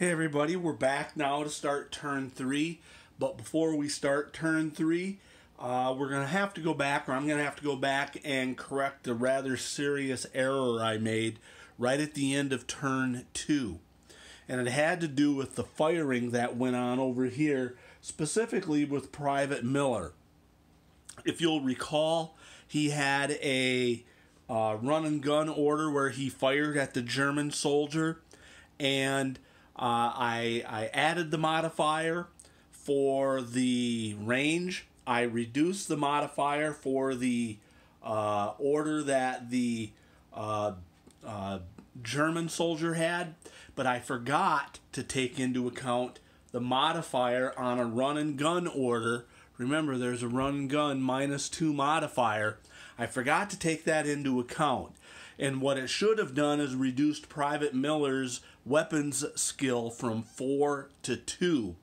Hey everybody, we're back now to start turn three. But before we start turn three, uh, we're going to have to go back, or I'm going to have to go back and correct a rather serious error I made right at the end of turn two. And it had to do with the firing that went on over here, specifically with Private Miller. If you'll recall, he had a uh, run and gun order where he fired at the German soldier, and uh, I, I added the modifier for the range. I reduced the modifier for the uh, order that the uh, uh, German soldier had, but I forgot to take into account the modifier on a run and gun order. Remember, there's a run and gun minus two modifier. I forgot to take that into account. And what it should have done is reduced Private Miller's weapons skill from 4 to 2.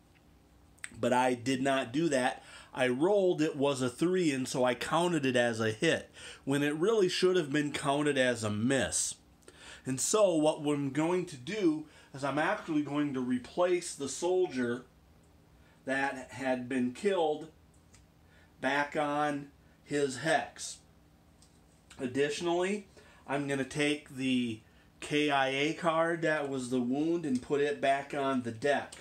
But I did not do that. I rolled, it was a 3, and so I counted it as a hit, when it really should have been counted as a miss. And so, what I'm going to do is I'm actually going to replace the soldier that had been killed back on his hex. Additionally, I'm going to take the KIA card that was the wound and put it back on the deck.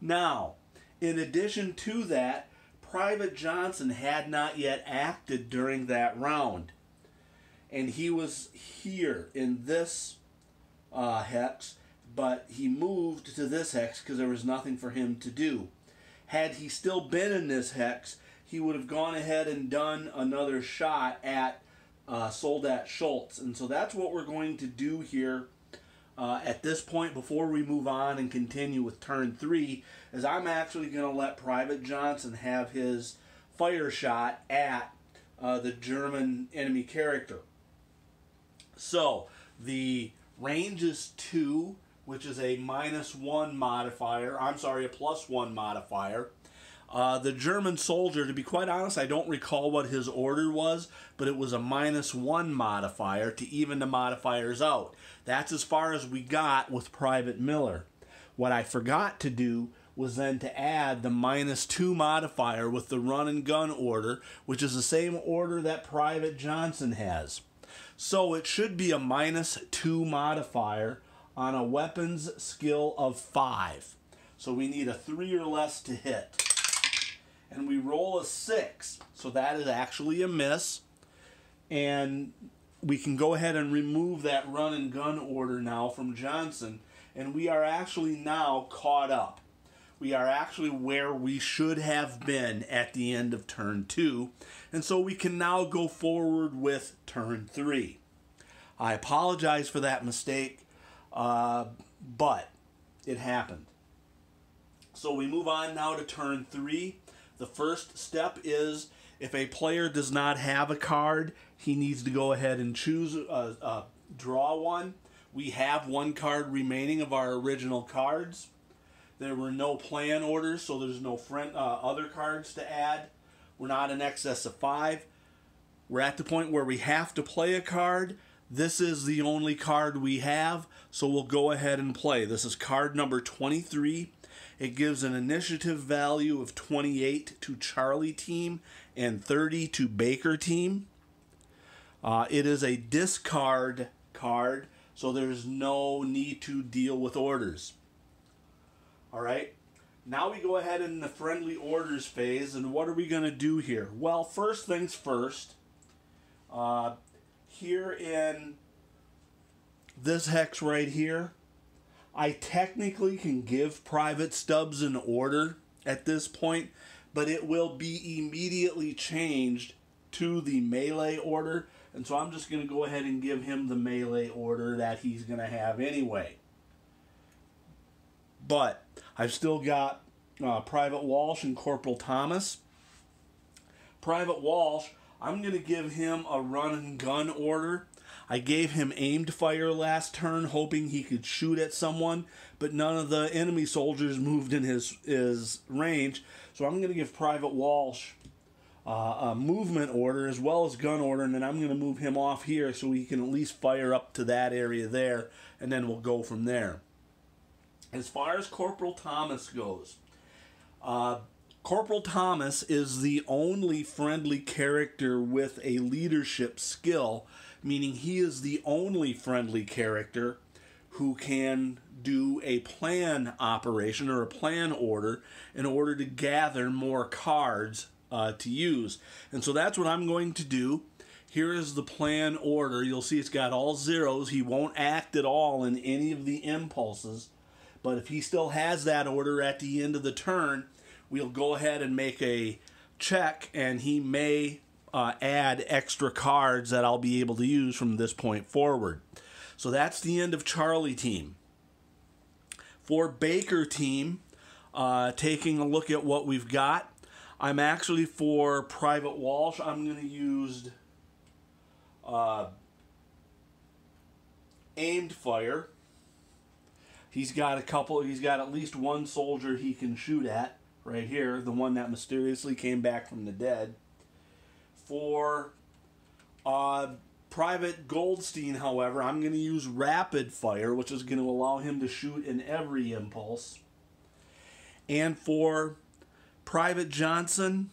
Now, in addition to that, Private Johnson had not yet acted during that round. And he was here in this uh, hex, but he moved to this hex because there was nothing for him to do. Had he still been in this hex, he would have gone ahead and done another shot at uh, Soldat Schultz. And so that's what we're going to do here uh, at this point before we move on and continue with turn three is I'm actually going to let Private Johnson have his fire shot at uh, the German enemy character. So the range is 2, which is a minus 1 modifier. I'm sorry, a plus 1 modifier. Uh, the German soldier, to be quite honest, I don't recall what his order was, but it was a minus one modifier to even the modifiers out. That's as far as we got with Private Miller. What I forgot to do was then to add the minus two modifier with the run and gun order, which is the same order that Private Johnson has. So it should be a minus two modifier on a weapons skill of five. So we need a three or less to hit and we roll a six. So that is actually a miss. And we can go ahead and remove that run and gun order now from Johnson. And we are actually now caught up. We are actually where we should have been at the end of turn two. And so we can now go forward with turn three. I apologize for that mistake, uh, but it happened. So we move on now to turn three. The first step is if a player does not have a card, he needs to go ahead and choose, uh, uh, draw one. We have one card remaining of our original cards. There were no plan orders, so there's no friend, uh, other cards to add. We're not in excess of five. We're at the point where we have to play a card. This is the only card we have, so we'll go ahead and play. This is card number 23. It gives an initiative value of 28 to Charlie team and 30 to Baker team. Uh, it is a discard card, so there's no need to deal with orders. All right. Now we go ahead in the friendly orders phase, and what are we going to do here? Well, first things first. Uh, here in this hex right here, I technically can give private Stubbs an order at this point, but it will be immediately changed to the melee order. And so I'm just going to go ahead and give him the melee order that he's going to have anyway. But I've still got uh, Private Walsh and Corporal Thomas. Private Walsh, I'm going to give him a run and gun order I gave him aimed fire last turn, hoping he could shoot at someone, but none of the enemy soldiers moved in his, his range. So I'm going to give Private Walsh uh, a movement order as well as gun order, and then I'm going to move him off here so he can at least fire up to that area there, and then we'll go from there. As far as Corporal Thomas goes, uh, Corporal Thomas is the only friendly character with a leadership skill, meaning he is the only friendly character who can do a plan operation or a plan order in order to gather more cards uh, to use. And so that's what I'm going to do. Here is the plan order. You'll see it's got all zeros. He won't act at all in any of the impulses. But if he still has that order at the end of the turn, we'll go ahead and make a check and he may uh, add extra cards that I'll be able to use from this point forward. So that's the end of Charlie team. For Baker team, uh, taking a look at what we've got, I'm actually for Private Walsh, I'm going to use uh, aimed fire. He's got a couple, he's got at least one soldier he can shoot at right here, the one that mysteriously came back from the dead. For uh, Private Goldstein, however, I'm going to use rapid fire, which is going to allow him to shoot in every impulse. And for Private Johnson,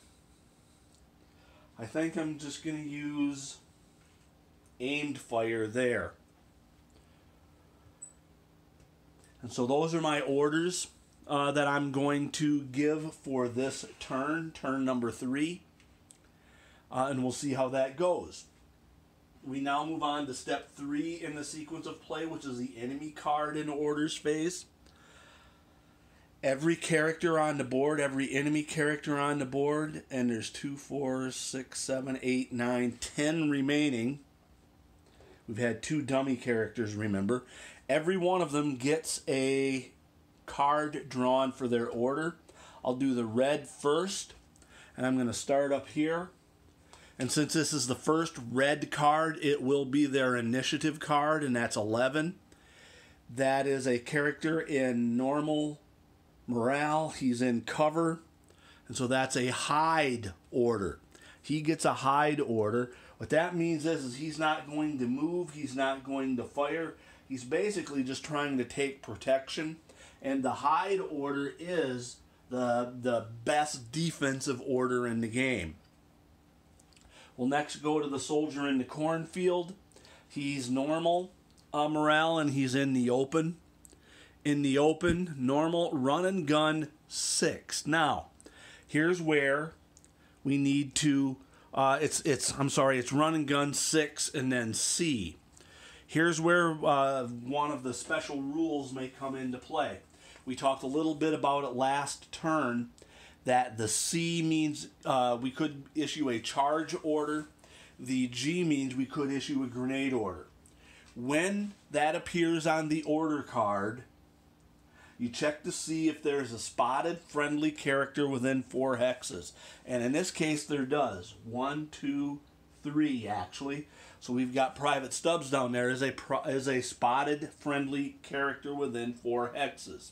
I think I'm just going to use aimed fire there. And so those are my orders uh, that I'm going to give for this turn, turn number three. Uh, and we'll see how that goes. We now move on to step three in the sequence of play, which is the enemy card in orders phase. Every character on the board, every enemy character on the board, and there's two, four, six, seven, eight, nine, ten remaining. We've had two dummy characters, remember. Every one of them gets a card drawn for their order. I'll do the red first, and I'm going to start up here. And since this is the first red card, it will be their initiative card, and that's 11. That is a character in normal morale. He's in cover, and so that's a hide order. He gets a hide order. What that means is, is he's not going to move, he's not going to fire. He's basically just trying to take protection. And the hide order is the, the best defensive order in the game. We'll next go to the soldier in the cornfield. He's normal uh, morale and he's in the open. In the open, normal run and gun six. Now, here's where we need to. Uh, it's it's I'm sorry, it's run and gun six and then C. Here's where uh, one of the special rules may come into play. We talked a little bit about it last turn that the C means uh, we could issue a charge order. The G means we could issue a grenade order. When that appears on the order card, you check to see if there's a spotted friendly character within four hexes. And in this case, there does. One, two, three, actually. So we've got Private Stubbs down there as a, as a spotted friendly character within four hexes.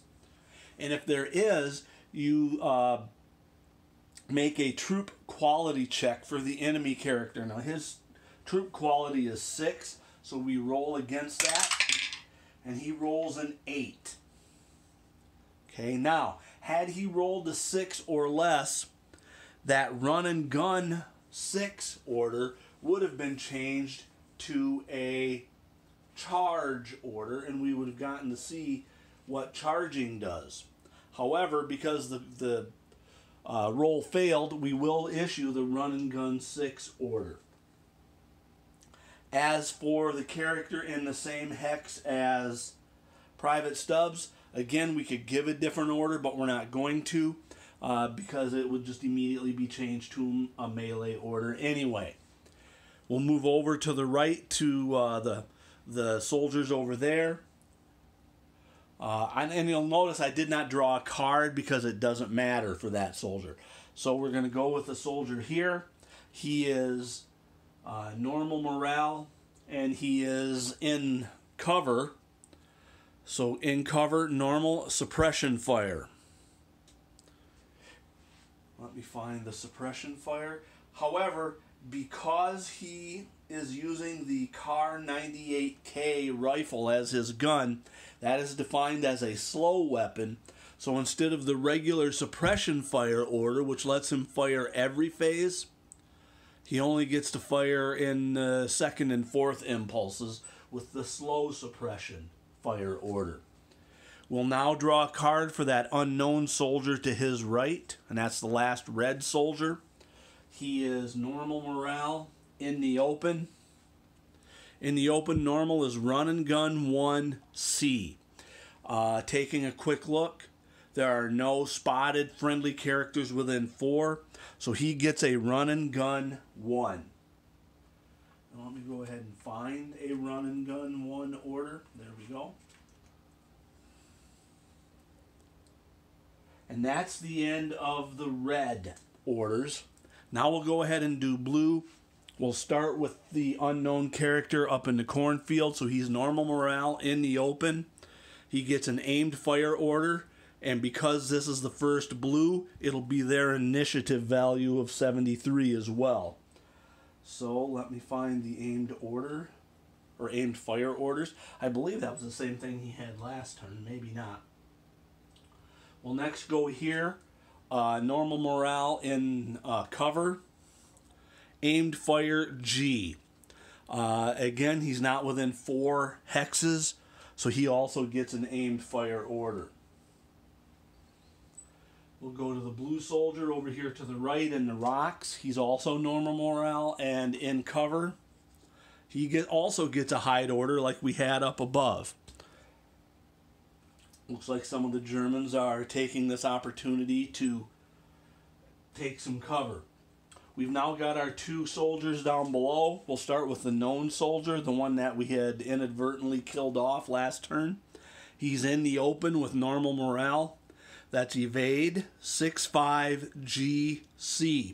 And if there is, you uh, make a troop quality check for the enemy character. Now his troop quality is six, so we roll against that, and he rolls an eight. Okay, now had he rolled a six or less, that run and gun six order would have been changed to a charge order, and we would have gotten to see what charging does. However, because the, the uh, roll failed, we will issue the run and gun 6 order. As for the character in the same hex as Private Stubbs, again, we could give a different order, but we're not going to uh, because it would just immediately be changed to a melee order anyway. We'll move over to the right to uh, the, the soldiers over there. Uh, and, and, you'll notice I did not draw a card because it doesn't matter for that soldier. So we're going to go with the soldier here. He is uh, normal morale and he is in cover. So in cover, normal suppression fire. Let me find the suppression fire. However, because he is using the Kar 98K rifle as his gun. That is defined as a slow weapon. So instead of the regular suppression fire order, which lets him fire every phase, he only gets to fire in uh, second and fourth impulses with the slow suppression fire order. We'll now draw a card for that unknown soldier to his right, and that's the last red soldier. He is normal morale in the open. In the open, normal is run and gun 1C. Uh, taking a quick look, there are no spotted friendly characters within 4, so he gets a run and gun 1. Now let me go ahead and find a run and gun 1 order. There we go. And that's the end of the red orders. Now we'll go ahead and do blue. We'll start with the unknown character up in the cornfield, so he's normal morale in the open. He gets an aimed fire order, and because this is the first blue, it'll be their initiative value of 73 as well. So let me find the aimed order, or aimed fire orders. I believe that was the same thing he had last turn, maybe not. We'll next go here. Uh, normal morale in uh, cover. Aimed fire G. Uh, again, he's not within four hexes, so he also gets an aimed fire order. We'll go to the blue soldier over here to the right in the rocks. He's also normal morale and in cover. He get, also gets a hide order like we had up above. Looks like some of the Germans are taking this opportunity to take some cover. We've now got our two soldiers down below. We'll start with the known soldier, the one that we had inadvertently killed off last turn. He's in the open with normal morale. That's evade 65GC.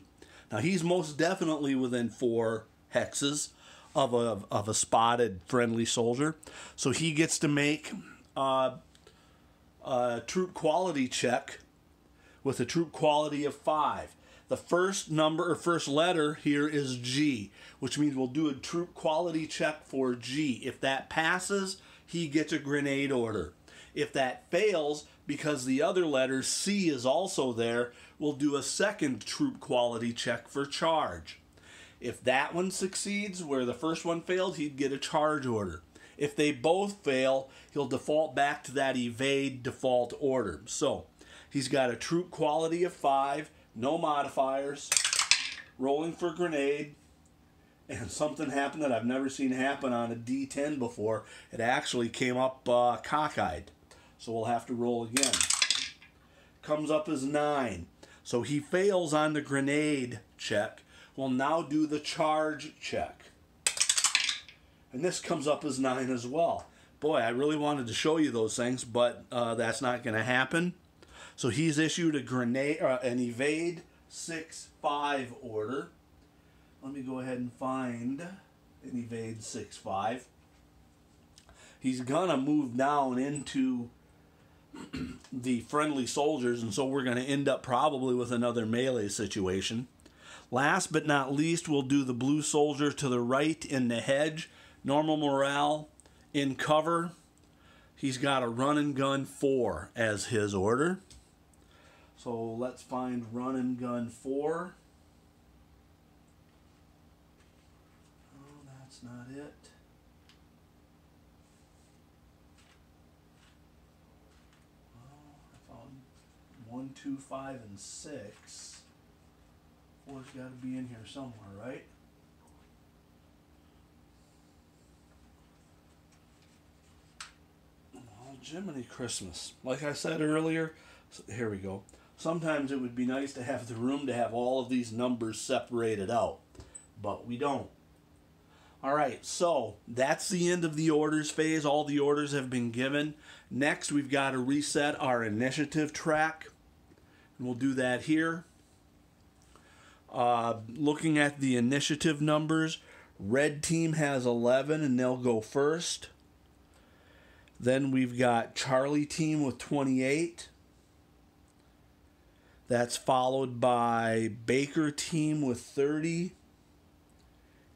Now he's most definitely within four hexes of a, of a spotted friendly soldier. So he gets to make uh, a troop quality check with a troop quality of five. The first number or first letter here is G, which means we'll do a troop quality check for G. If that passes, he gets a grenade order. If that fails, because the other letter C is also there, we'll do a second troop quality check for charge. If that one succeeds, where the first one failed, he'd get a charge order. If they both fail, he'll default back to that evade default order. So he's got a troop quality of five, no modifiers, rolling for grenade, and something happened that I've never seen happen on a D10 before. It actually came up uh, cockeyed. So we'll have to roll again. Comes up as nine. So he fails on the grenade check. We'll now do the charge check. And this comes up as 9 as well. Boy, I really wanted to show you those things, but uh, that's not going to happen. So he's issued a grenade, uh, an evade 6-5 order. Let me go ahead and find an evade 6-5. He's going to move down into the friendly soldiers, and so we're to end up probably with another melee situation. Last but not least, we'll do the blue soldier to the right in the hedge normal morale in cover. He's got a run and gun 4 as his order. So let's find run and gun 4. Oh, that's not it. Oh, I found 1, 2, 5, and 6. Four's got to be in here somewhere, right? Jiminy Christmas. Like I said earlier, here we go. Sometimes it would be nice to have the room to have all of these numbers separated out, but we don't. All right, so that's the end of the orders phase. All the orders have been given. Next, we've got to reset our initiative track, and we'll do that here. Uh, looking at the initiative numbers, red team has 11 and they'll go first. Then we've got Charlie Team with 28. That's followed by Baker Team with 30.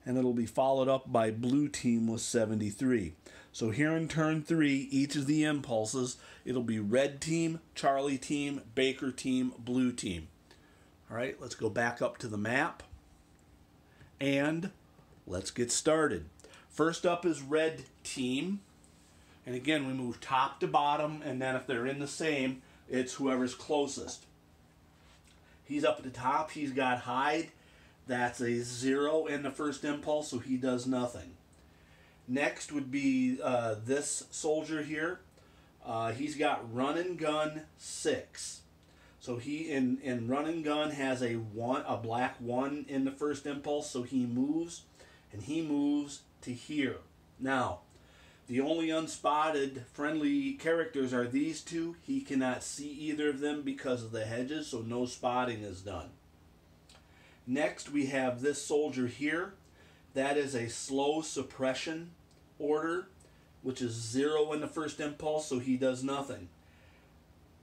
and it'll be followed up by blue team with 73. So here in turn three, each of the impulses, it'll be red team, Charlie team, Baker team, blue team. All right, let's go back up to the map and let's get started. First up is red team. And again, we move top to bottom, and then if they're in the same, it's whoever's closest. He's up at the top. He's got hide. That's a zero in the first impulse, so he does nothing. Next would be uh, this soldier here. Uh, he's got run and gun six. So he in, in run and gun has a one a black one in the first impulse, so he moves and he moves to here. Now, the only unspotted friendly characters are these two. He cannot see either of them because of the hedges, so no spotting is done. Next, we have this soldier here. That is a slow suppression order, which is zero in the first impulse, so he does nothing.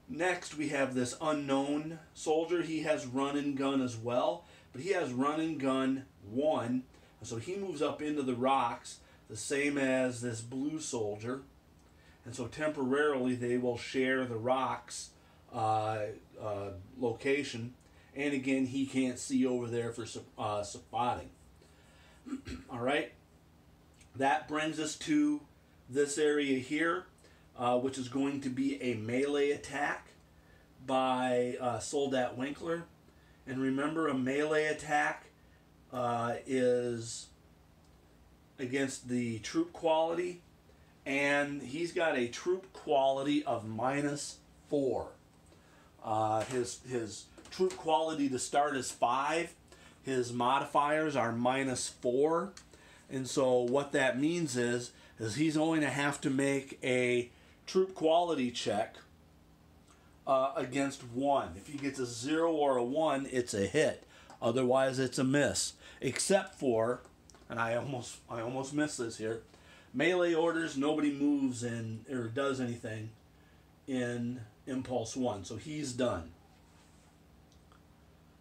Next, we have this unknown soldier. He has run and gun as well, but he has run and gun one, so he moves up into the rocks, the same as this blue soldier. And so temporarily they will share the rocks uh, uh, location. And again, he can't see over there for uh, spotting. All right. That brings us to this area here, uh, which is going to be a melee attack by uh, Soldat Winkler. And remember, a melee attack uh, is against the troop quality, and he's got a troop quality of minus four. Uh, his his troop quality to start is five. His modifiers are minus four, and so what that means is is he's going to have to make a troop quality check uh, against one. If he gets a zero or a one, it's a hit. Otherwise, it's a miss. Except for, and I almost I almost missed this here, melee orders. Nobody moves in or does anything in impulse one, so he's done.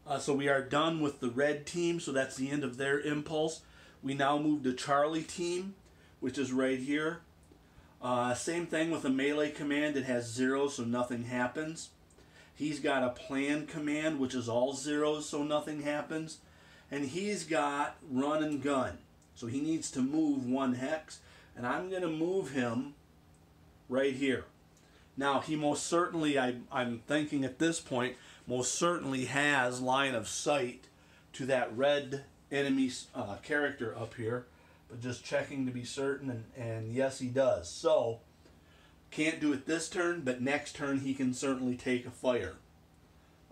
Uh, so we are done with the red team, so that's the end of their impulse. We now move to Charlie team, which is right here. Uh, same thing with a melee command. It has zeros, so nothing happens. He's got a plan command, which is all zeros, so nothing happens. And he's got run and gun. So he needs to move one hex. And I'm going to move him right here. Now, he most certainly, I, I'm thinking at this point, most certainly has line of sight to that red enemy uh, character up here. But just checking to be certain, and, and yes, he does. So, can't do it this turn, but next turn he can certainly take a fire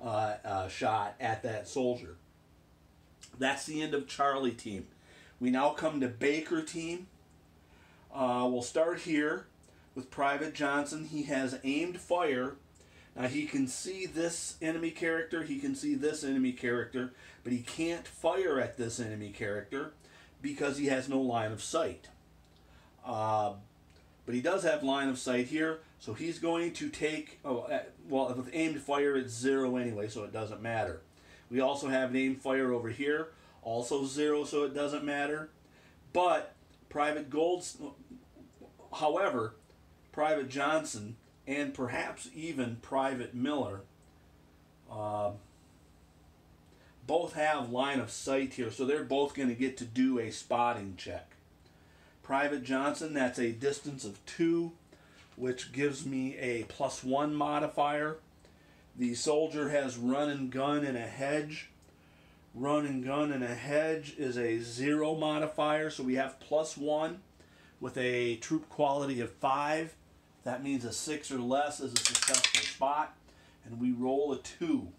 uh, uh, shot at that soldier. That's the end of Charlie team. We now come to Baker team. Uh, we'll start here with Private Johnson. He has aimed fire. Now he can see this enemy character, he can see this enemy character, but he can't fire at this enemy character because he has no line of sight. Uh, but he does have line of sight here, so he's going to take, oh, uh, well, with aimed fire, it's zero anyway, so it doesn't matter. We also have an aimed fire over here, also zero, so it doesn't matter. But Private Golds, however, Private Johnson, and perhaps even Private Miller, uh, both have line of sight here, so they're both going to get to do a spotting check. Private Johnson, that's a distance of 2, which gives me a plus 1 modifier. The soldier has run and gun in a hedge. Run and gun in a hedge is a 0 modifier, so we have plus 1 with a troop quality of 5. That means a 6 or less is a successful spot, and we roll a 2.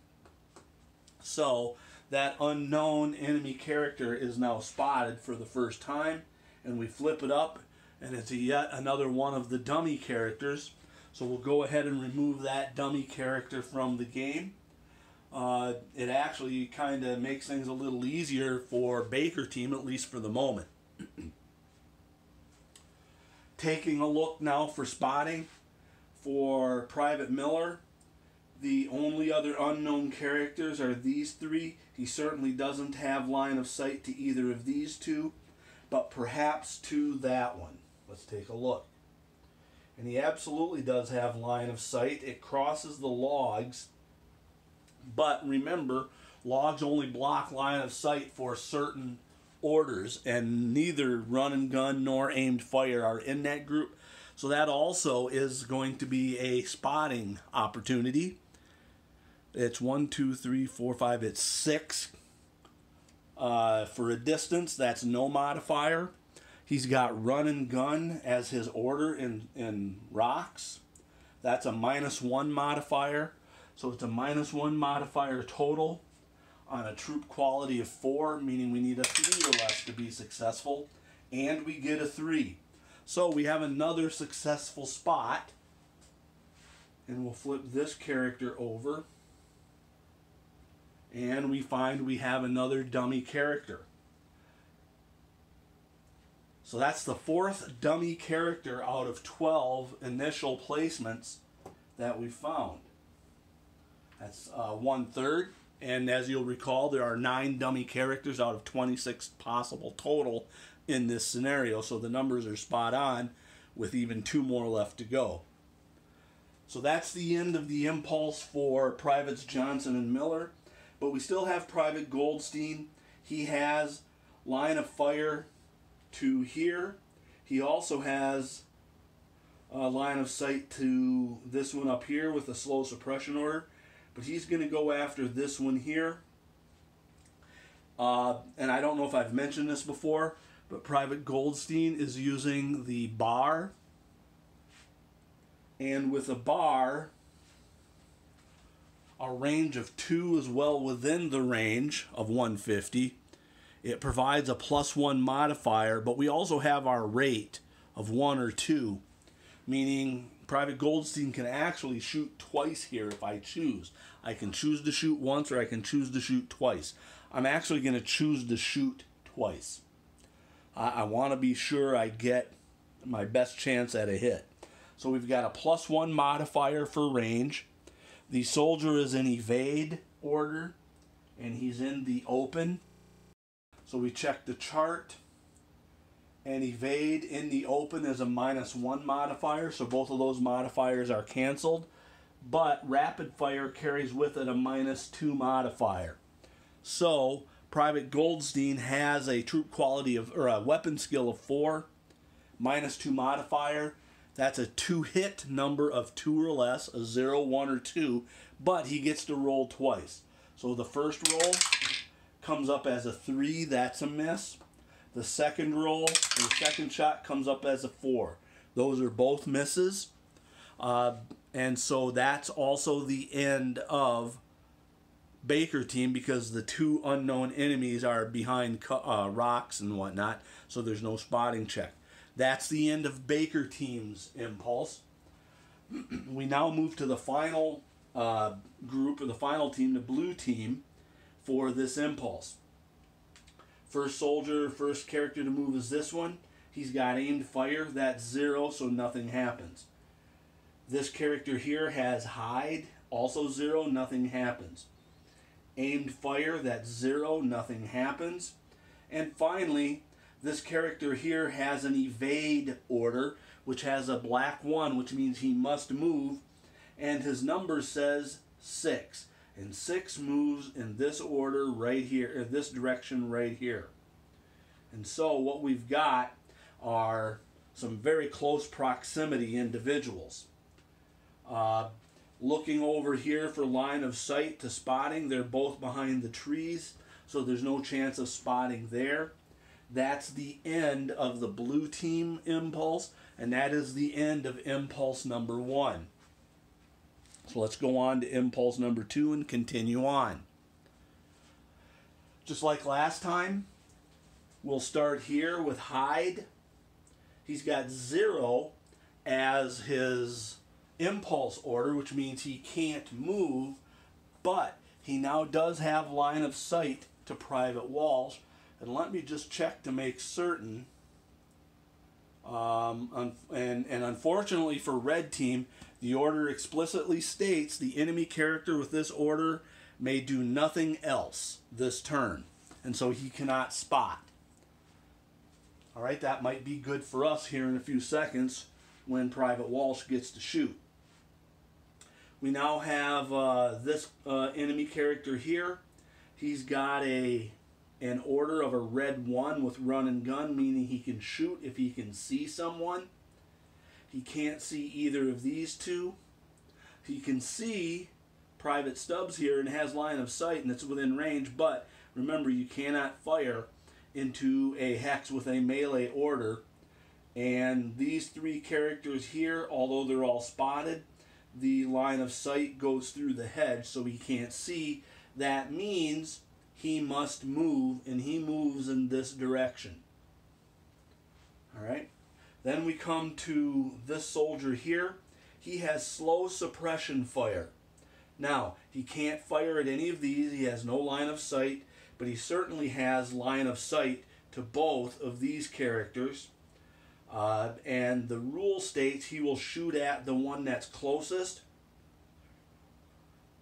So that unknown enemy character is now spotted for the first time and we flip it up and it's yet another one of the dummy characters. So we'll go ahead and remove that dummy character from the game. Uh, it actually kind of makes things a little easier for Baker team, at least for the moment. Taking a look now for spotting for Private Miller. The only other unknown characters are these three. He certainly doesn't have line of sight to either of these two but perhaps to that one. Let's take a look. And he absolutely does have line of sight. It crosses the logs, but remember, logs only block line of sight for certain orders, and neither run and gun nor aimed fire are in that group. So that also is going to be a spotting opportunity. It's one, two, three, four, five. It's six. Uh, for a distance, that's no modifier. He's got run and gun as his order in, in rocks. That's a minus one modifier. So it's a minus one modifier total on a troop quality of four, meaning we need a three or less to be successful. And we get a three. So we have another successful spot. And we'll flip this character over. And we find we have another dummy character. So that's the fourth dummy character out of 12 initial placements that we found. That's uh, one third. And as you'll recall, there are nine dummy characters out of 26 possible total in this scenario. So the numbers are spot on with even two more left to go. So that's the end of the impulse for Privates Johnson and Miller. But we still have Private Goldstein. He has line of fire to here. He also has a line of sight to this one up here with a slow suppression order. But he's going to go after this one here. Uh, and I don't know if I've mentioned this before, but Private Goldstein is using the bar. And with a bar, a range of 2 is well within the range of 150. It provides a plus 1 modifier, but we also have our rate of 1 or 2, meaning Private Goldstein can actually shoot twice here if I choose. I can choose to shoot once or I can choose to shoot twice. I'm actually going to choose to shoot twice. I, I want to be sure I get my best chance at a hit. So we've got a plus one modifier for range. The soldier is in evade order and he's in the open. So we check the chart and evade in the open is a minus one modifier, so both of those modifiers are canceled. But rapid fire carries with it a minus two modifier. So Private Goldstein has a troop quality of or a weapon skill of four, minus two modifier. That's a to hit number of two or less, a zero, one, or two, but he gets to roll twice. So the first roll comes up as a three, that's a miss. The second roll, the second shot comes up as a four. Those are both misses. Uh, and so that's also the end of Baker team because the two unknown enemies are behind uh, rocks and whatnot. So there's no spotting check. That's the end of Baker team's impulse. we now move to the final uh, group or the final team, the blue team, for this impulse. First soldier, first character to move is this one. He's got aimed fire. That's zero, so nothing happens. This character here has hide. Also zero, nothing happens. Aimed fire, that's zero, nothing happens. And finally, this character here has an evade order, which has a black one, which means he must move. And his number says six and 6 moves in this order right here, in this direction right here. And so what we've got are some very close proximity individuals. Uh, looking over here for line of sight to spotting, they're both behind the trees, so there's no chance of spotting there. That's the end of the blue team impulse, and that is the end of impulse number one. So let's go on to impulse number two and continue on. Just like last time, we'll start here with hide. He's got zero as his impulse order, which means he can't move, but he now does have line of sight to Private Walsh. And let me just check to make certain. Um, and, and unfortunately for red team, the order explicitly states the enemy character with this order may do nothing else this turn, and so he cannot spot. All right, that might be good for us here in a few seconds when Private Walsh gets to shoot. We now have uh, this uh, enemy character here. He's got a an order of a red one with run and gun, meaning he can shoot if he can see someone. He can't see either of these two. He can see Private Stubbs here and has line of sight and it's within range, but remember you cannot fire into a hex with a melee order. And these three characters here, although they're all spotted, the line of sight goes through the hedge so he can't see. That means he must move, and he moves in this direction. Alright? Then we come to this soldier here. He has slow suppression fire. Now, he can't fire at any of these. He has no line of sight but he certainly has line of sight to both of these characters. Uh, and the rule states he will shoot at the one that's closest.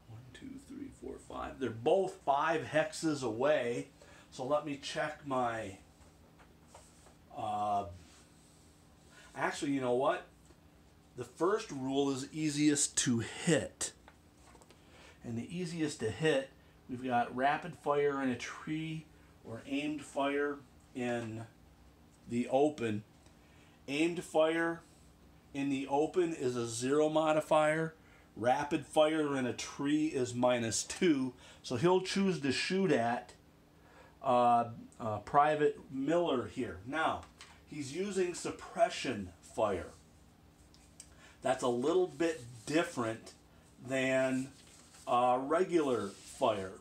One, two, three, four, five. They're both five hexes away. So let me check my. Uh, actually, you know what? The first rule is easiest to hit. And the easiest to hit We've got rapid fire in a tree or aimed fire in the open. Aimed fire in the open is a zero modifier. Rapid fire in a tree is minus two. So he'll choose to shoot at uh, uh, Private Miller here. Now, he's using suppression fire. That's a little bit different than uh, regular fire.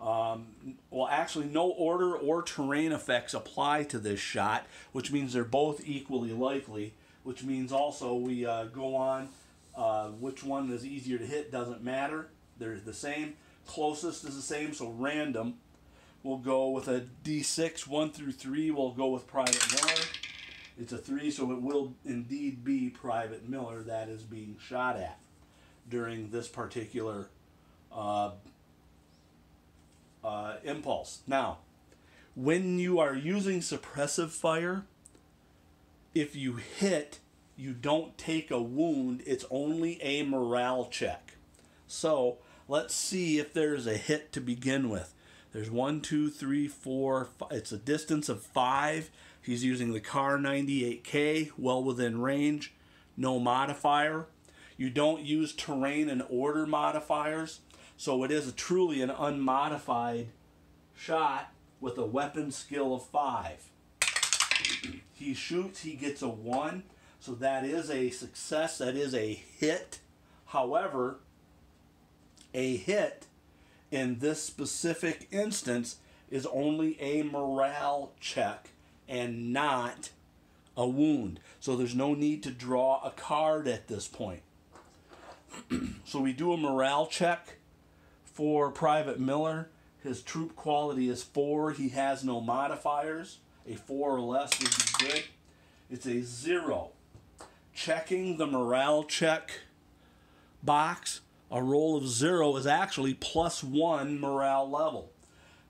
Um, well, actually, no order or terrain effects apply to this shot, which means they're both equally likely, which means also we uh, go on. Uh, which one is easier to hit doesn't matter. They're the same. Closest is the same, so random. We'll go with a D6, 1 through 3. We'll go with Private Miller. It's a 3, so it will indeed be Private Miller that is being shot at during this particular uh, uh, impulse. Now, when you are using suppressive fire, if you hit, you don't take a wound, it's only a morale check. So, let's see if there's a hit to begin with. There's one, two, three, four. Five. It's a distance of five. He's using the Kar 98K, well within range, no modifier. You don't use terrain and order modifiers. So it is a truly an unmodified shot with a weapon skill of 5. he shoots, he gets a 1. So that is a success, that is a hit. However, a hit in this specific instance is only a morale check and not a wound. So there's no need to draw a card at this point. so we do a morale check for Private Miller. His troop quality is 4. He has no modifiers. A 4 or less would be good. It's a 0. Checking the morale check box, a roll of 0 is actually plus 1 morale level.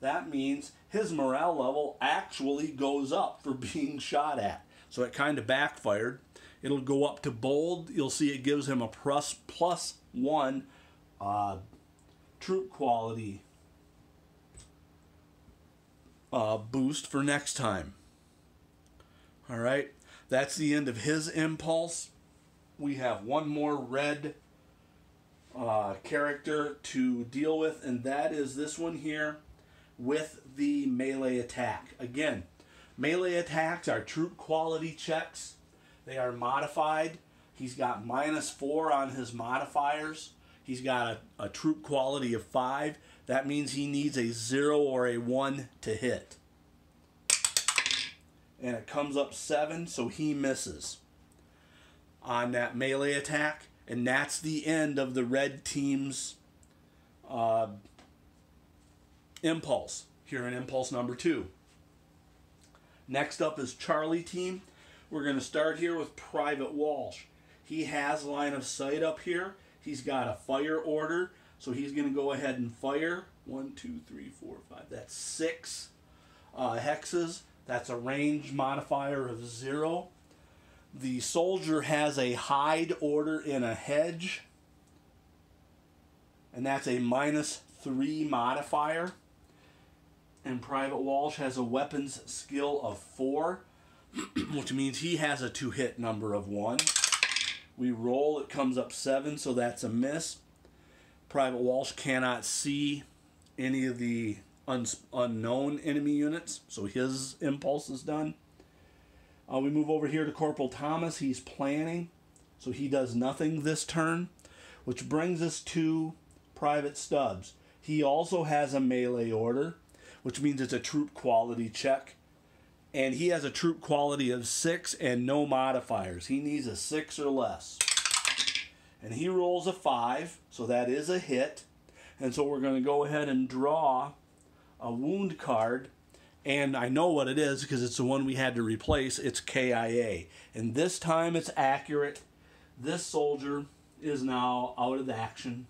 That means his morale level actually goes up for being shot at. So it kind of backfired. It'll go up to bold. You'll see it gives him a plus, plus 1 uh, troop quality uh, boost for next time. All right, that's the end of his impulse. We have one more red uh, character to deal with, and that is this one here with the melee attack. Again, melee attacks are troop quality checks. They are modified. He's got minus four on his modifiers. He's got a, a troop quality of 5. That means he needs a 0 or a 1 to hit. And it comes up 7, so he misses on that melee attack. And that's the end of the red team's uh, impulse here in impulse number 2. Next up is Charlie team. We're going to start here with Private Walsh. He has line of sight up here. He's got a fire order, so he's going to go ahead and fire. One, two, three, four, five. That's six uh, hexes That's a range modifier of zero. The soldier has a hide order in a hedge, and that's a minus three modifier. And Private Walsh has a weapons skill of four, which means he has a to hit number of one. We roll, it comes up seven, so that's a miss. Private Walsh cannot see any of the un- unknown enemy units, so his impulse is done. Uh, we move over here to Corporal Thomas. He's planning, so he does nothing this turn, which brings us to Private Stubbs. He also has a melee order, which means it's a troop quality check. And he has a troop quality of six and no modifiers. He needs a six or less. And he rolls a five, so that is a hit. And so we're going to go ahead and draw a wound card and I know what it is because it's the one we had to replace. It's KIA. And this time it's accurate. This soldier is now out of the action.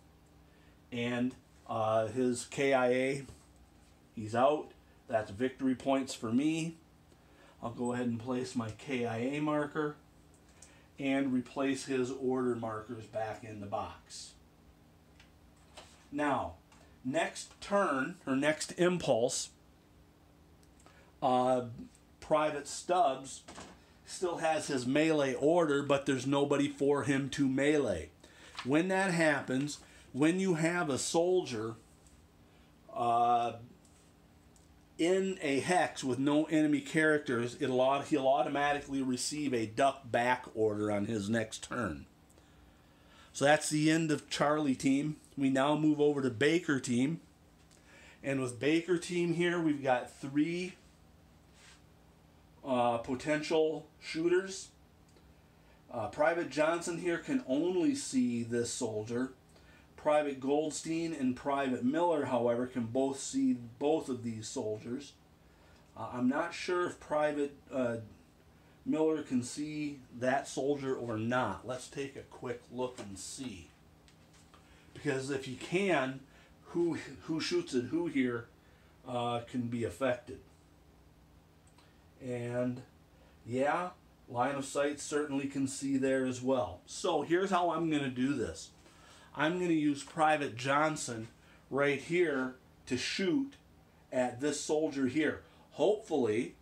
And uh, his KIA, he's out. That's victory points for me. I'll go ahead and place my KIA marker and replace his order markers back in the box. Now, next turn, or next impulse, uh, Private Stubbs still has his melee order, but there's nobody for him to melee. When that happens, when you have a soldier uh, in a hex with no enemy characters, it'll he'll automatically receive a duck back order on his next turn. So that's the end of Charlie team. We now move over to Baker team. And with Baker team here, we've got three uh, potential shooters. Uh, Private Johnson here can only see this soldier. Private Goldstein and Private Miller, however, can both see both of these soldiers. Uh, I'm not sure if Private uh, Miller can see that soldier or not. Let's take a quick look and see. Because if you can, who who shoots at who here uh, can be affected. And yeah, line of sight certainly can see there as well. So here's how I'm going to do this. I'm going to use Private Johnson right here to shoot at this soldier here. Hopefully,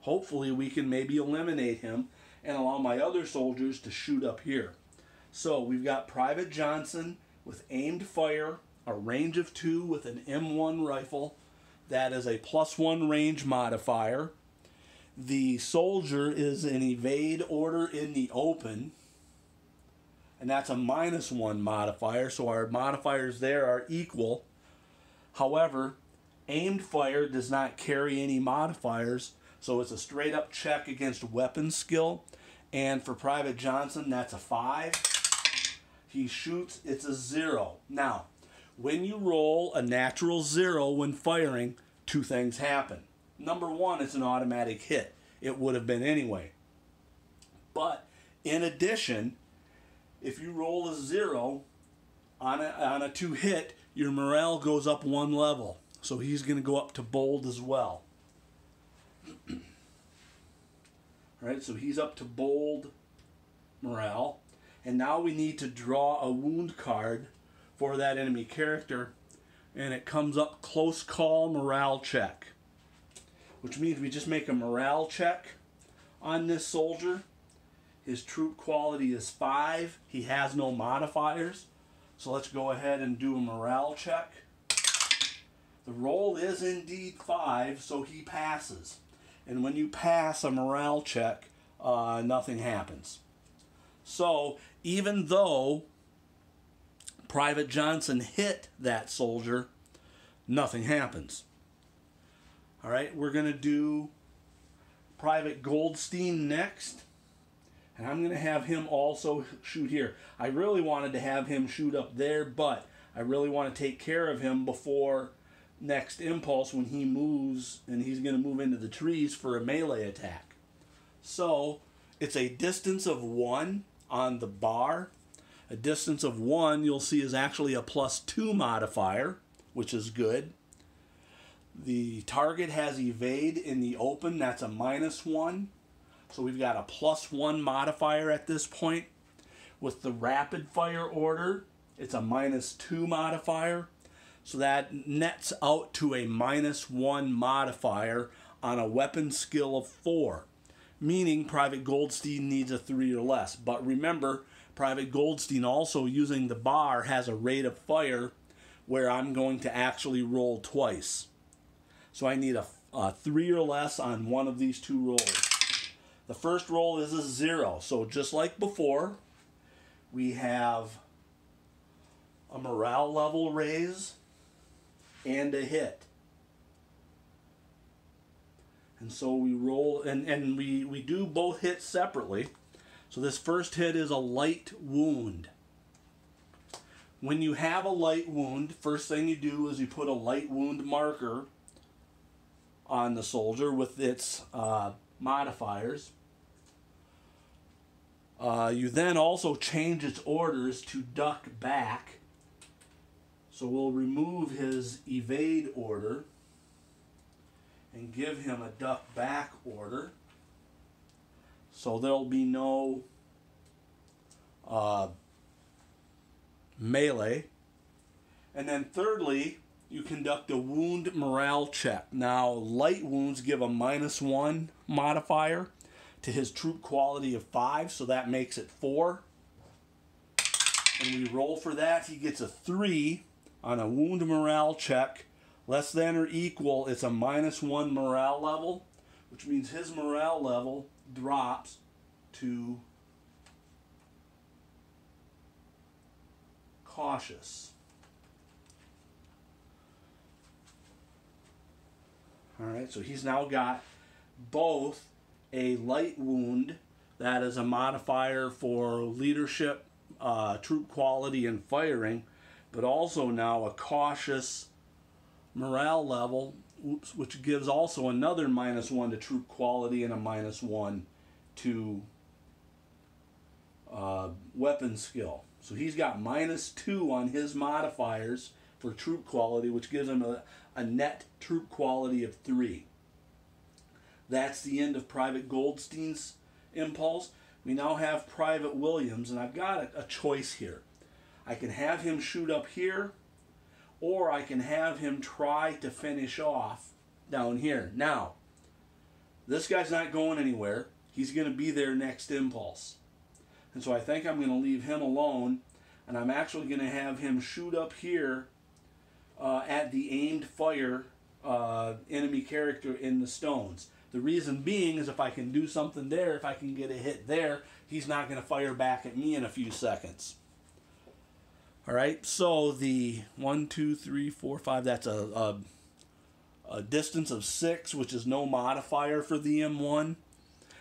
hopefully we can maybe eliminate him and allow my other soldiers to shoot up here. So we've got Private Johnson with aimed fire, a range of two with an M1 rifle. That is a plus one range modifier. The soldier is an evade order in the open, and that's a minus one modifier, so our modifiers there are equal. However, aimed fire does not carry any modifiers, so it's a straight up check against weapon skill. And for Private Johnson, that's a five. He shoots, it's a zero. Now, when you roll a natural zero when firing, two things happen number one, it's an automatic hit. It would have been anyway. But in addition, if you roll a zero on a, on a to hit, your morale goes up one level. So he's going to go up to bold as well. All right, so he's up to bold morale. And now we need to draw a wound card for that enemy character. And it comes up close call morale check which means we just make a morale check on this soldier. His troop quality is 5. He has no modifiers. So let's go ahead and do a morale check. The roll is indeed 5, so he passes. And when you pass a morale check, uh, nothing happens. So even though Private Johnson hit that soldier, nothing happens. All right, we're going to do Private Goldstein next. And I'm going to have him also shoot here. I really wanted to have him shoot up there, but I really want to take care of him before next impulse when he moves and he's going to move into the trees for a melee attack. So it's a distance of one on the bar. A distance of one you'll see is actually a plus two modifier, which is good The target has evade in the open, that's a minus one. So we've got a plus one modifier at this point. With the rapid fire order, it's a minus two modifier. So that nets out to a minus one modifier on a weapon skill of four, meaning Private Goldstein needs a three or less. But remember, Private Goldstein also using the bar has a rate of fire where I'm going to actually roll twice. So I need a, a three or less on one of these two rolls. The first roll is a zero. So just like before, we have a morale level raise and a hit. And so we roll, and, and we, we do both hits separately. So this first hit is a light wound. When you have a light wound, first thing you do is you put a light wound marker on the soldier with its uh, modifiers. Uh, you then also change its orders to duck back. So we'll remove his evade order and give him a duck back order. So there'll be no uh, melee. And then thirdly, you conduct a wound morale check. Now, light wounds give a minus one modifier to his troop quality of five, so that makes it four. And we roll for that. He gets a three on a wound morale check. Less than or equal, it's a minus one morale level, which means his morale level drops to cautious. All right, so he's now got both a light wound that is a modifier for leadership, uh, troop quality, and firing, but also now a cautious morale level, which gives also another minus one to troop quality and a minus one to uh, weapon skill. So he's got minus two on his modifiers for troop quality, which gives him a, a net troop quality of three. That's the end of Private Goldstein's impulse. We now have Private Williams, and I've got a, a choice here. I can have him shoot up here, or I can have him try to finish off down here. Now, this guy's not going anywhere. He's going to be there next impulse. And so I think I'm going to leave him alone, and I'm actually going to have him shoot up here uh, at the aimed fire uh, enemy character in the stones. The reason being is if I can do something there, if I can get a hit there, he's not going to fire back at me in a few seconds. All right, so the one, two, three, four, five, that's a, a, a distance of six, which is no modifier for the M1.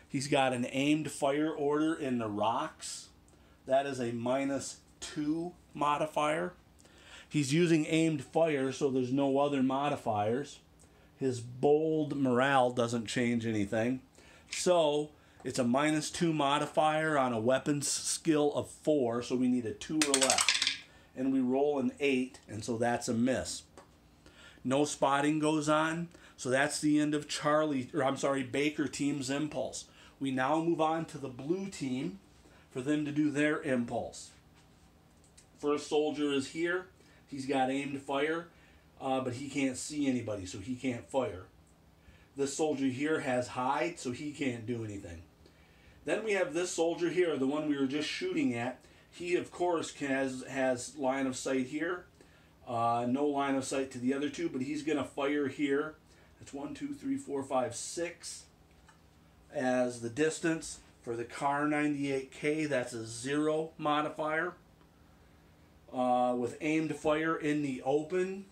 He's got an aimed fire order in the rocks. That is a minus two modifier. He's using aimed fire, so there's no other modifiers. His bold morale doesn't change anything. So it's a minus two modifier on a weapons skill of four, so we need a two or less. And we roll an eight, and so that's a miss. No spotting goes on, so that's the end of Charlie, or I'm sorry, Baker team's impulse. We now move on to the blue team for them to do their impulse. First soldier is here. He's got aimed fire uh, but he can't see anybody, so he can't fire. This soldier here has hide, so he can't do anything. Then we have this soldier here, the one we were just shooting at. He, of course, has, has line of sight here. Uh, no line of sight to the other two, but he's going to fire here. That's one, two, three, four, five, six. As the distance for the Kar 98K, that's a zero modifier. Uh, with aimed fire in the open,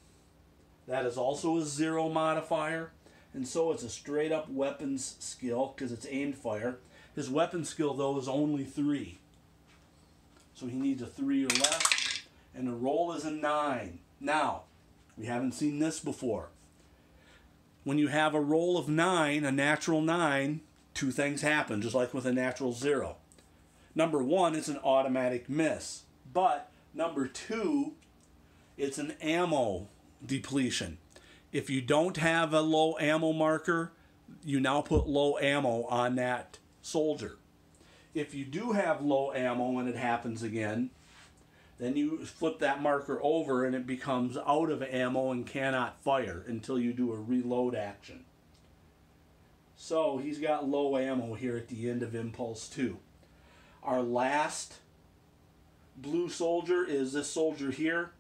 that is also a zero modifier. And so it's a straight up weapons skill because it's aimed fire. His weapon skill, though, is only three. So he needs a three or less. And the roll is a nine. Now, we haven't seen this before. When you have a roll of nine, a natural nine, two things happen, just like with a natural zero. Number one, it's an automatic miss. But number two, it's an ammo depletion. If you don't have a low ammo marker, you now put low ammo on that soldier. If you do have low ammo when it happens again, then you flip that marker over and it becomes out of ammo and cannot fire until you do a reload action. So he's got low ammo here at the end of Impulse 2. Our last blue soldier is this soldier here.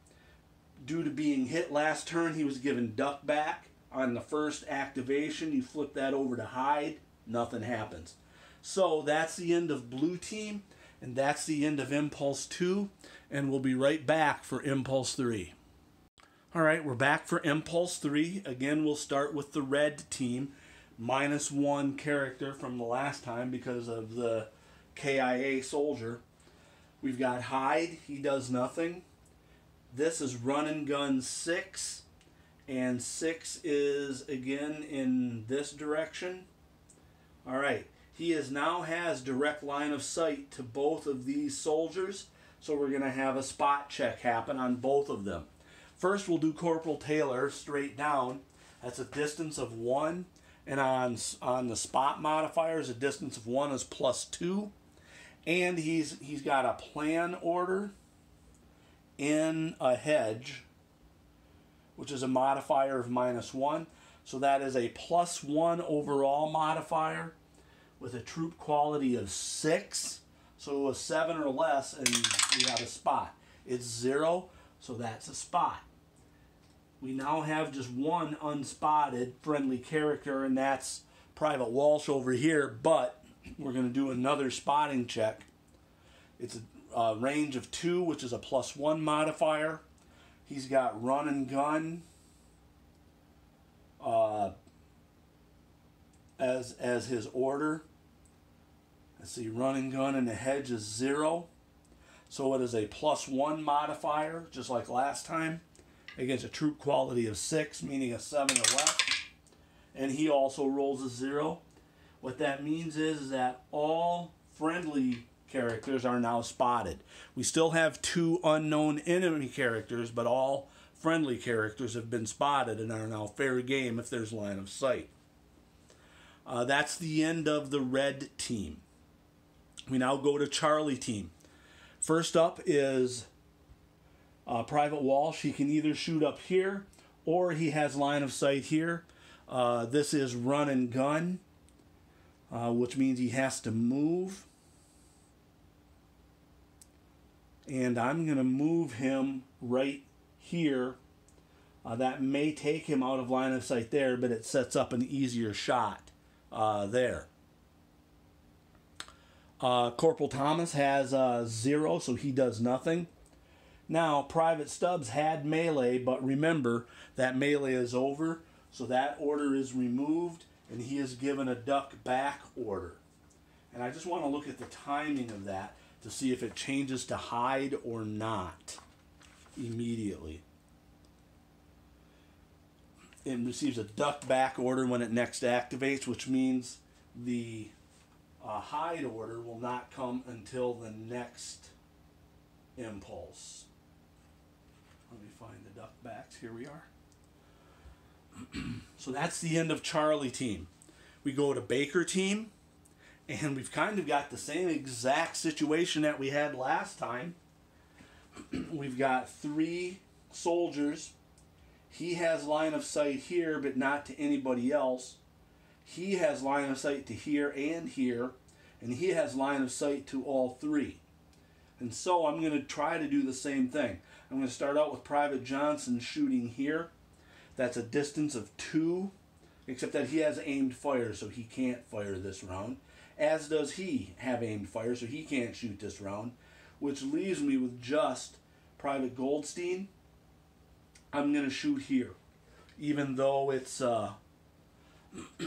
Due to being hit last turn, he was given duck back. On the first activation, you flip that over to hide, nothing happens. So that's the end of blue team, and that's the end of Impulse 2, and we'll be right back for Impulse 3. All right, we're back for Impulse 3. Again, we'll start with the red team, minus one character from the last time because of the KIA soldier. We've got hide, he does nothing. This is Run and Gun 6, and 6 is again in this direction. All right, he is now has direct line of sight to both of these soldiers, so we're going to have a spot check happen on both of them. First, we'll do Corporal Taylor straight down. That's a distance of 1, and on, on the spot modifiers, a distance of 1 is plus 2. And he's, he's got a plan order in a hedge, which is a modifier of minus 1. So that is a plus 1 overall modifier with a troop quality of 6. So a 7 or less, and we have a spot. It's 0, so that's a spot. We now have just one unspotted friendly character, and that's Private Walsh over here, but we're going to do another spotting check. It's a, a range of 2, which is a plus 1 modifier. He's got run and gun uh, as, as his order. Let's see, running gun in the hedge is zero. So it is a plus one modifier, just like last time, against a troop quality of six, meaning a seven or less. And he also rolls a zero. What that means is, is that all friendly characters are now spotted. We still have two unknown enemy characters, but all friendly characters have been spotted and are now fair game if there's line of sight. Uh, that's the end of the red team. We now go to Charlie team. First up is uh, Private Walsh. He can either shoot up here or he has line of sight here. Uh, this is run and gun, uh, which means he has to move. And I'm going to move him right here. Uh, that may take him out of line of sight there, but it sets up an easier shot uh, there. Uh, Corporal Thomas has uh, zero, so he does nothing. Now, Private Stubbs had melee, but remember that melee is over, so that order is removed, and he is given a duck back order. And I just want to look at the timing of that to see if it changes to hide or not immediately. It receives a duck back order when it next activates, which means the uh, hide order will not come until the next impulse. Let me find the duck backs. Here we are. so that's the end of Charlie team. We go to Baker team, and we've kind of got the same exact situation that we had last time. we've got three soldiers. He has line of sight here, but not to anybody else. He has line of sight to here and here, and he has line of sight to all three. And so I'm going to try to do the same thing. I'm going to start out with Private Johnson shooting here. That's a distance of two, except that he has aimed fire, so he can't fire this round. As does he have aimed fire, so he can't shoot this round, which leaves me with just Private Goldstein. I'm going to shoot here, even though it's uh,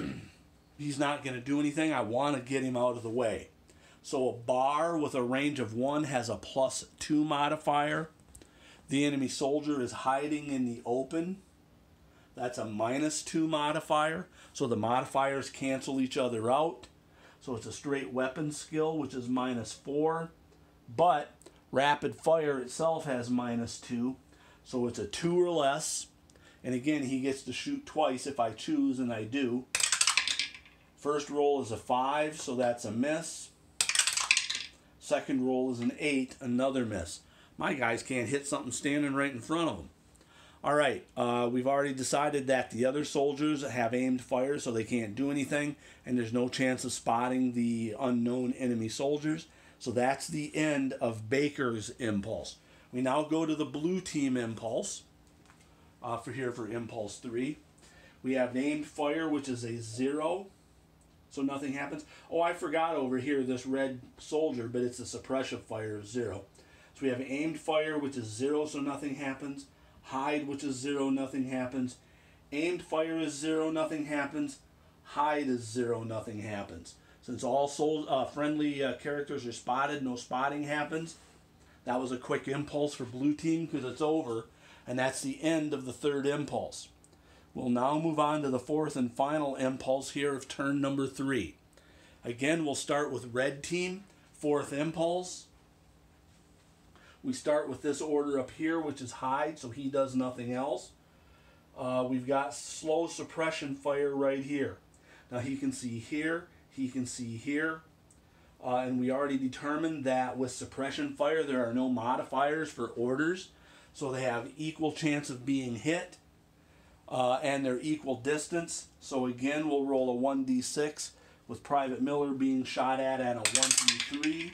he's not going to do anything. I want to get him out of the way. So a bar with a range of 1 has a plus 2 modifier. The enemy soldier is hiding in the open. That's a minus 2 modifier. So the modifiers cancel each other out. So it's a straight weapon skill, which is minus 4. But rapid fire itself has minus 2. So it's a 2 or less. And again, he gets to shoot twice if I choose, and I do. First roll is a 5, so that's a miss. Second roll is an 8, another miss. My guys can't hit something standing right in front of them. All right, uh, we've already decided that the other soldiers have aimed fire, so they can't do anything, and there's no chance of spotting the unknown enemy soldiers. So that's the end of Baker's impulse. We now go to the blue team impulse uh, for here for impulse 3. We have aimed fire, which is a 0, so nothing happens. Oh, I forgot over here this red soldier, but it's a suppression fire of 0. So we have aimed fire, which is 0, so nothing happens. Hide, which is 0, nothing happens. Aimed fire is 0, nothing happens. Hide is 0, nothing happens. Since all soul, uh, friendly uh, characters are spotted, no spotting happens. That was a quick impulse for blue team because it's over. And that's the end of the third impulse. We'll now move on to the fourth and final impulse here of turn number three. Again, we'll start with red team, fourth impulse. We start with this order up here, which is hide, so he does nothing else. Uh, we've got slow suppression fire right here. Now he can see here, he can see here, uh, and we already determined that with suppression fire there are no modifiers for orders, so they have equal chance of being hit, uh, and they're equal distance. So again, we'll roll a 1d6 with Private Miller being shot at at a 1 through 3.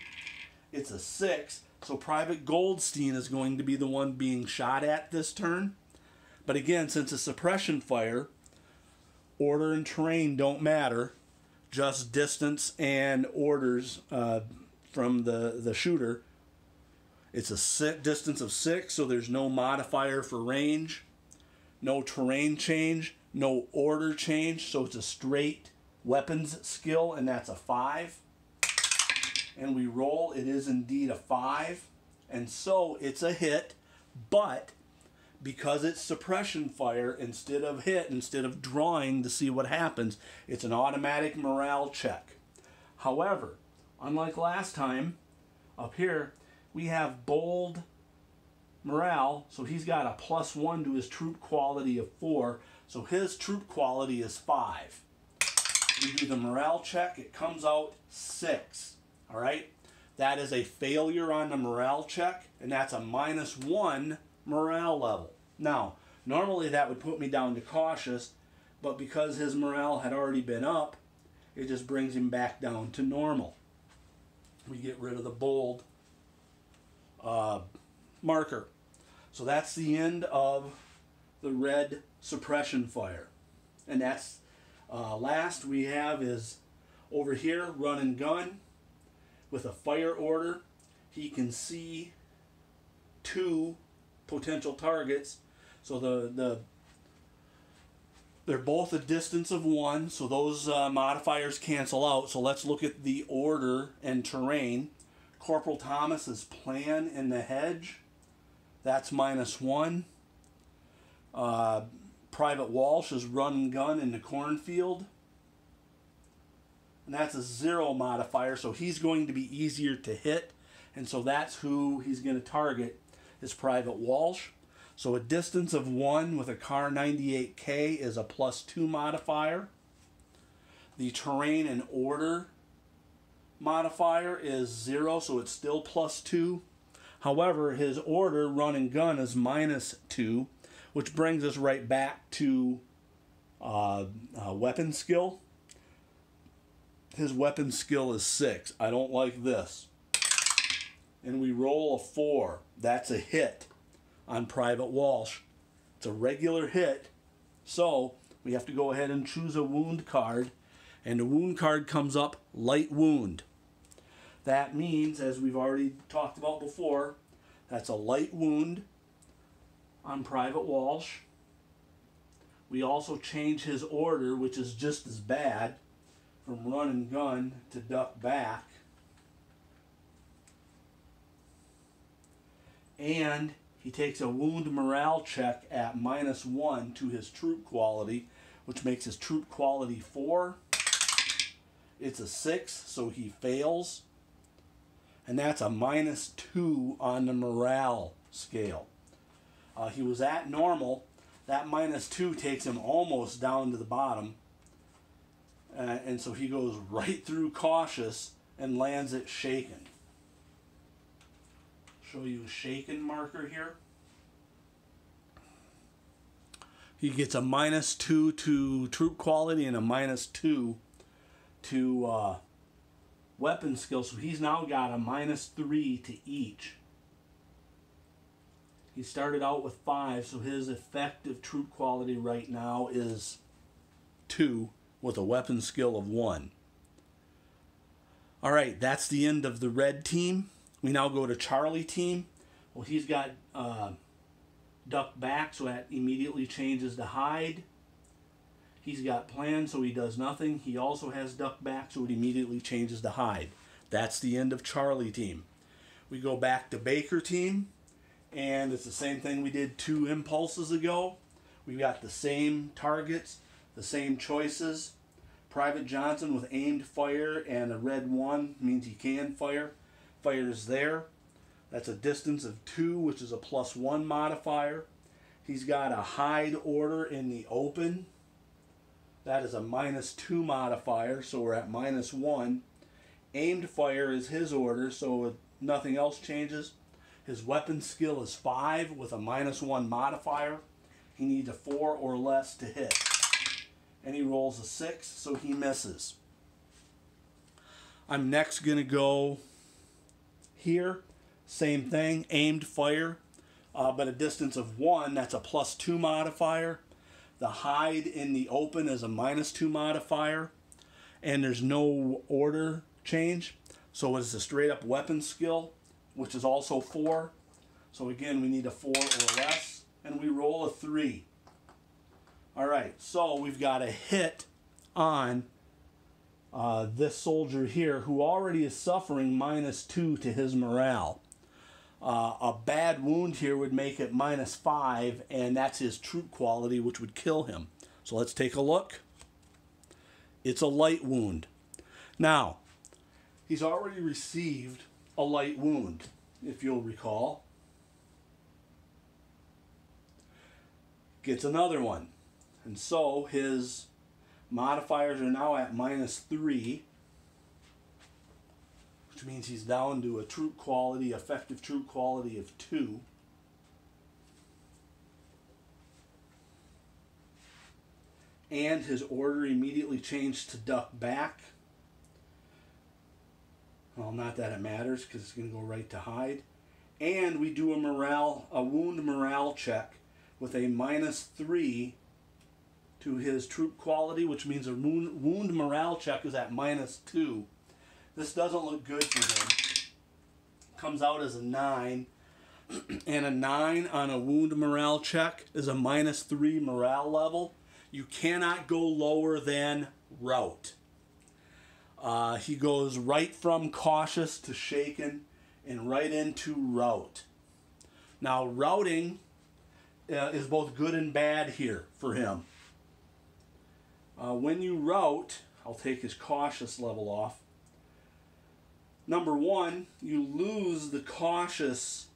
It's a 6, so Private Goldstein is going to be the one being shot at this turn. But again, since it's suppression fire, order and terrain don't matter, just distance and orders uh, from the, the shooter. It's a set distance of 6, so there's no modifier for range, no terrain change, no order change, so it's a straight weapons skill, and that's a 5 and we roll, it is indeed a 5. And so it's a hit, but because it's suppression fire, instead of hit, instead of drawing to see what happens, it's an automatic morale check. However, unlike last time, up here, we have bold morale, so he's got a plus 1 to his troop quality of 4, so his troop quality is 5. We do the morale check, it comes out 6. All right? That is a failure on the morale check, and that's a minus one morale level. Now, normally that would put me down to cautious, but because his morale had already been up, it just brings him back down to normal. We get rid of the bold uh, marker. So that's the end of the red suppression fire. And that's uh, last we have is over here, run and gun with a fire order, he can see two potential targets. So the, the they're both a distance of one, so those uh, modifiers cancel out. So let's look at the order and terrain. Corporal Thomas's plan in the hedge, that's minus one. Uh, Private Walsh's run and gun in the cornfield, and that's a zero modifier, so he's going to be easier to hit, and so that's who he's going to target is Private Walsh. So a distance of 1 with a Kar 98K is a plus 2 modifier. The terrain and order modifier is 0, so it's still plus 2. However, his order, run and gun, is minus 2, which brings us right back to uh, uh, weapon skill his weapon skill is six. I don't like this. And we roll a four. That's a hit on Private Walsh. It's a regular hit. So we have to go ahead and choose a wound card. And the wound card comes up light wound. That means, as we've already talked about before, that's a light wound on Private Walsh. We also change his order, which is just as bad from run and gun to duck back. And he takes a wound morale check at minus one to his troop quality, which makes his troop quality four. It's a six, so he fails. And that's a minus two on the morale scale. Uh, he was at normal, That minus two takes him almost down to the bottom. Uh, and so he goes right through cautious and lands it shaken. Show you a shaken marker here. He gets a minus two to troop quality and a minus two to uh, weapon skill. So he's now got a minus three to each. He started out with five, so his effective troop quality right now is two with a weapon skill of one. All right, that's the end of the red team. We now go to Charlie team. Well, he's got uh, duck back, so that immediately changes to hide. He's got plan, so he does nothing. He also has duck back, so it immediately changes to hide. That's the end of Charlie team. We go back to Baker team, and it's the same thing we did two impulses ago. We've got the same targets, the same choices. Private Johnson with aimed fire and a red one means he can fire. Fires there. That's a distance of two, which is a plus one modifier. He's got a hide order in the open. That is a minus two modifier, so we're at minus one. Aimed fire is his order, so nothing else changes. His weapon skill is five with a minus one modifier. He needs a four or less to hit. And he rolls a six, so he misses. I'm next going to go here same thing, aimed fire, uh, but a distance of one, that's a plus two modifier. The hide in the open is a minus two modifier, and there's no order change. So it's a straight up weapon skill, which is also four. So again, we need a four or less, and we roll a three. All right, so we've got a hit on uh, this soldier here who already is suffering minus two to his morale. Uh, a bad wound here would make it minus five, and that's his troop quality, which would kill him. So let's take a look. It's a light wound. Now, he's already received a light wound, if you'll recall. Gets another one. And so his modifiers are now at minus three which means he's down to a troop quality, effective troop quality of 2. And his order immediately changed to duck back. Well, not that it matters because it's going to go right to hide. And we do a morale, a wound morale check with a minus 3 to his troop quality, which means a wound, wound morale check is at minus 2 this doesn't look good for him. Comes out as a 9. and a 9 on a wound morale check is a minus 3 morale level. You cannot go lower than rout. Uh, he goes right from cautious to shaken and right into rout. Now, routing uh, is both good and bad here for him. Uh, when you rout, I'll take his cautious level off number one, you lose the cautious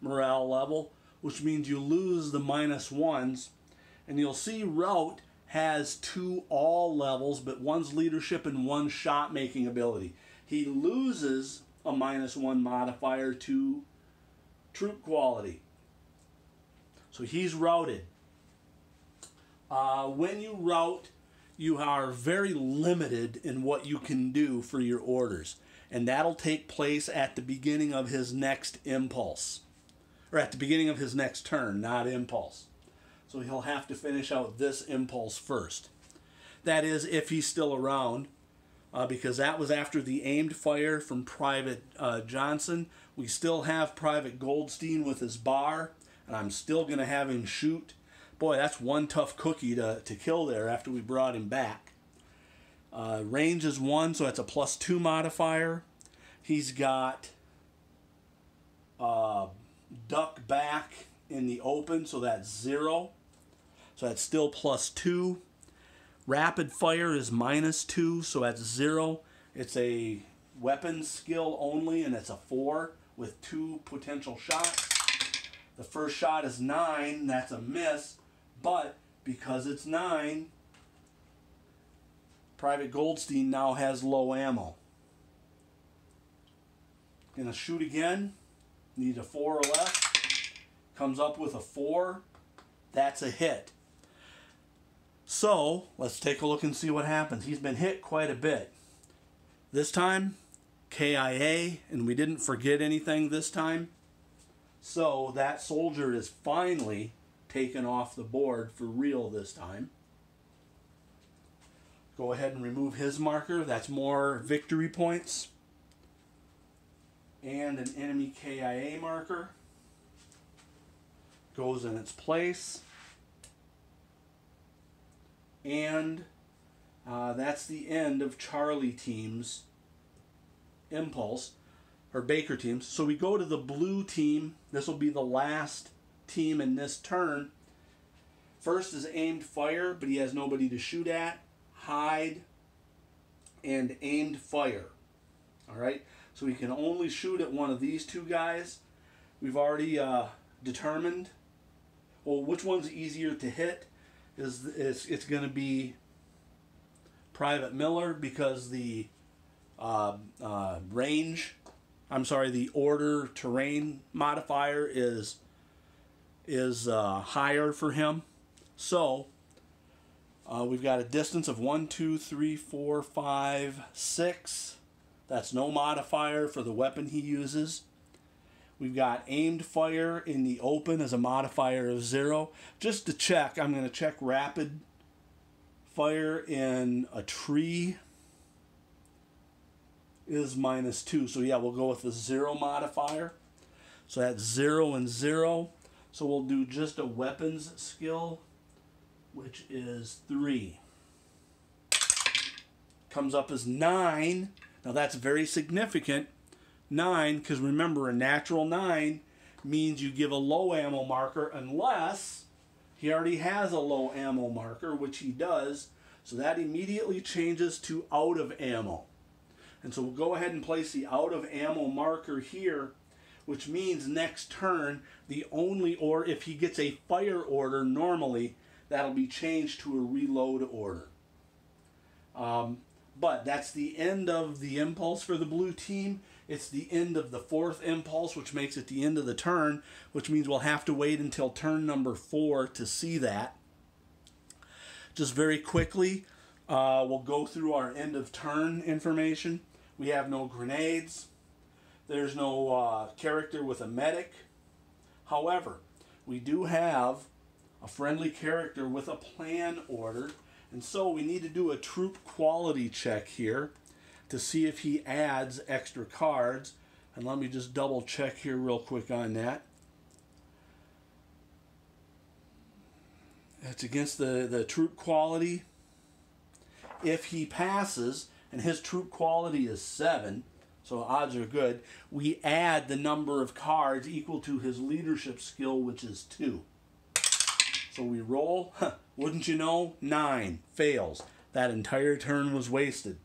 morale level, which means you lose the minus ones. And you'll see Rout has two all levels, but one's leadership and one shot making ability. He loses a minus one modifier to troop quality. So he's routed. Uh, when you rout, you are very limited in what you can do for your orders and that'll take place at the beginning of his next impulse, or at the beginning of his next turn, not impulse. So he'll have to finish out this impulse first. That is, if he's still around, uh, because that was after the aimed fire from Private uh, Johnson. We still have Private Goldstein with his bar, and I'm still going to have him shoot. Boy, that's one tough cookie to, to kill there after we brought him back. Uh, range is one, so that's a plus two modifier. He's got uh, duck back in the open, so that's zero. So that's still plus two. Rapid fire is minus two, so that's zero. It's a weapon skill only, and it's a four with two potential shots. The first shot is nine, that's a miss. But because it's 9, Private Goldstein now has low ammo. Gonna shoot again. Need a 4 or less. Comes up with a 4. That's a hit. So, let's take a look and see what happens. He's been hit quite a bit. This time, KIA, and we didn't forget anything this time. So, that soldier is finally taken off the board for real this time. Go ahead and remove his marker. That's more victory points. And an enemy KIA marker goes in its place. And uh, that's the end of Charlie team's impulse, or Baker teams. So we go to the blue team. This will be the last team in this turn. First is aimed fire, but he has nobody to shoot at. Hide and aimed fire. All right, so he can only shoot at one of these two guys. We've already uh, determined. Well, which one's easier to hit? is it's, it's going to be Private Miller because the uh, uh, range, I'm sorry, the order terrain modifier is is uh, higher for him. So uh, we've got a distance of one, two, three, four, five, six. That's no modifier for the weapon he uses. We've got aimed fire in the open as a modifier of zero. Just to check, I'm going to check rapid fire in a tree is minus two. So yeah, we'll go with the zero modifier. So that's zero and zero. So we'll do just a weapons skill, which is three. Comes up as nine. Now that's very significant 9, because remember, a natural 9 means you give a low ammo marker unless he already has a low ammo marker, which he does. So that immediately changes to out of ammo. And so we'll go ahead and place the out of ammo marker here, which means next turn, the only, or if he gets a fire order normally, that'll be changed to a reload order. Um, but that's the end of the impulse for the blue team. It's the end of the fourth impulse, which makes it the end of the turn, which means we'll have to wait until turn number four to see that. Just very quickly, uh, we'll go through our end of turn information. We have no grenades. There's no uh, character with a medic. However, we do have a friendly character with a plan order. And so we need to do a troop quality check here to see if he adds extra cards. And let me just double check here real quick on that. It's against the, the troop quality. If he passes, and his troop quality is 7, so odds are good, we add the number of cards equal to his leadership skill, which is 2. So we roll, wouldn't you know, 9, fails. That entire turn was wasted.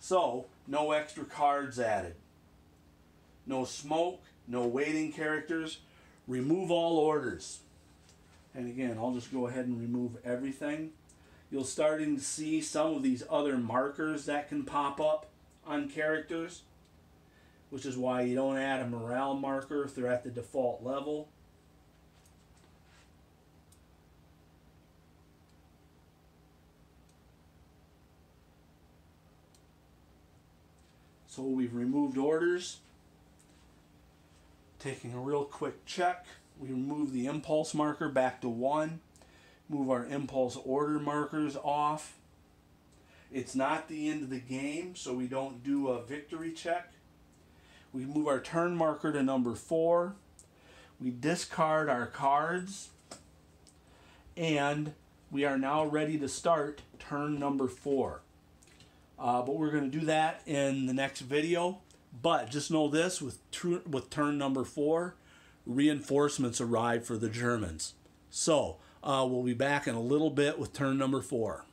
So, no extra cards added. No smoke, no waiting characters. Remove all orders. And again, I'll just go ahead and remove everything. You'll starting to see some of these other markers that can pop up on characters, which is why you don't add a morale marker if they're at the default level. So we've removed orders. Taking a real quick check, we remove the impulse marker back to 1. Move our impulse order markers off. It's not the end of the game, so we don't do a victory check. We move our turn marker to number 4. We discard our cards. And we are now ready to start turn number 4. Uh, but we're going to do that in the next video. But just know this, with, with turn number four, reinforcements arrive for the Germans. So uh, we'll be back in a little bit with turn number four.